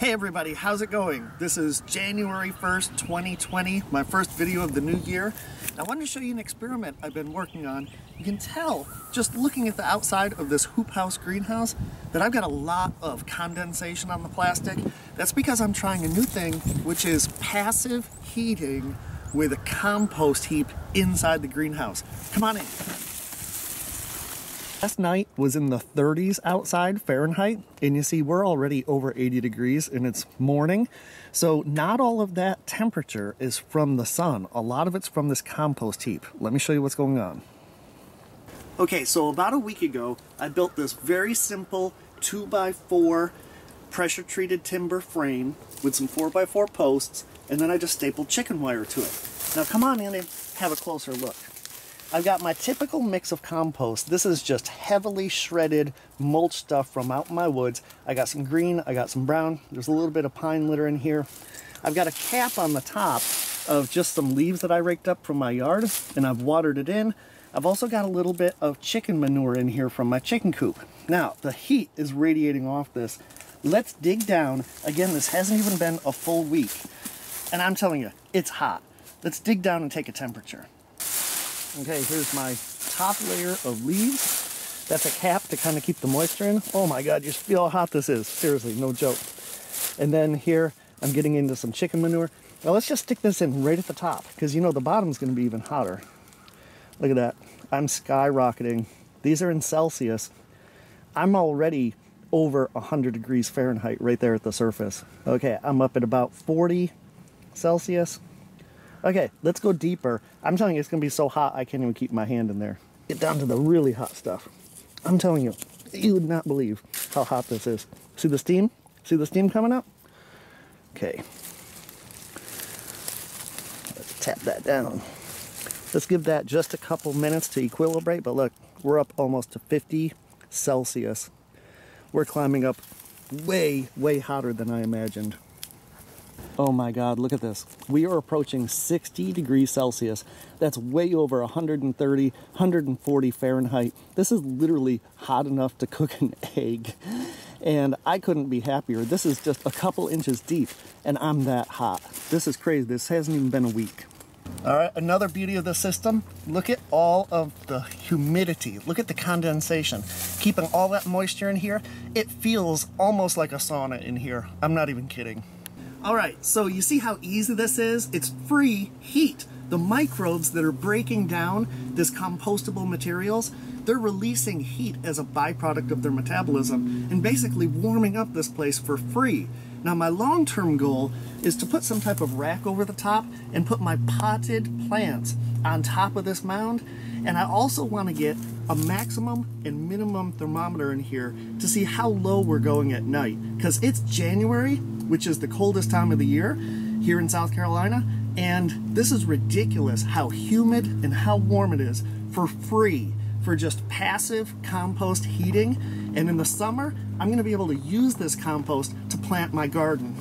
Hey everybody, how's it going? This is January 1st, 2020, my first video of the new year. I wanted to show you an experiment I've been working on. You can tell, just looking at the outside of this hoop house greenhouse, that I've got a lot of condensation on the plastic. That's because I'm trying a new thing, which is passive heating with a compost heap inside the greenhouse. Come on in. Last night was in the 30s outside Fahrenheit, and you see we're already over 80 degrees and it's morning. So not all of that temperature is from the sun. A lot of it's from this compost heap. Let me show you what's going on. Okay, so about a week ago, I built this very simple 2x4 pressure treated timber frame with some 4x4 posts, and then I just stapled chicken wire to it. Now come on in and have a closer look. I've got my typical mix of compost. This is just heavily shredded mulch stuff from out in my woods. I got some green, I got some brown. There's a little bit of pine litter in here. I've got a cap on the top of just some leaves that I raked up from my yard and I've watered it in. I've also got a little bit of chicken manure in here from my chicken coop. Now, the heat is radiating off this. Let's dig down. Again, this hasn't even been a full week. And I'm telling you, it's hot. Let's dig down and take a temperature. Okay, here's my top layer of leaves. That's a cap to kind of keep the moisture in. Oh my God, you feel how hot this is. Seriously, no joke. And then here, I'm getting into some chicken manure. Now let's just stick this in right at the top because you know the bottom's gonna be even hotter. Look at that, I'm skyrocketing. These are in Celsius. I'm already over 100 degrees Fahrenheit right there at the surface. Okay, I'm up at about 40 Celsius. Okay, let's go deeper. I'm telling you, it's gonna be so hot I can't even keep my hand in there. Get down to the really hot stuff. I'm telling you, you would not believe how hot this is. See the steam? See the steam coming up? Okay. Let's tap that down. Let's give that just a couple minutes to equilibrate, but look, we're up almost to 50 Celsius. We're climbing up way, way hotter than I imagined. Oh my God, look at this. We are approaching 60 degrees Celsius. That's way over 130, 140 Fahrenheit. This is literally hot enough to cook an egg. And I couldn't be happier. This is just a couple inches deep and I'm that hot. This is crazy. This hasn't even been a week. All right, another beauty of the system, look at all of the humidity. Look at the condensation. Keeping all that moisture in here, it feels almost like a sauna in here. I'm not even kidding. All right, so you see how easy this is? It's free heat. The microbes that are breaking down this compostable materials, they're releasing heat as a byproduct of their metabolism and basically warming up this place for free. Now my long-term goal is to put some type of rack over the top and put my potted plants on top of this mound. And I also want to get a maximum and minimum thermometer in here to see how low we're going at night. Because it's January which is the coldest time of the year here in South Carolina. And this is ridiculous how humid and how warm it is for free for just passive compost heating. And in the summer, I'm gonna be able to use this compost to plant my garden.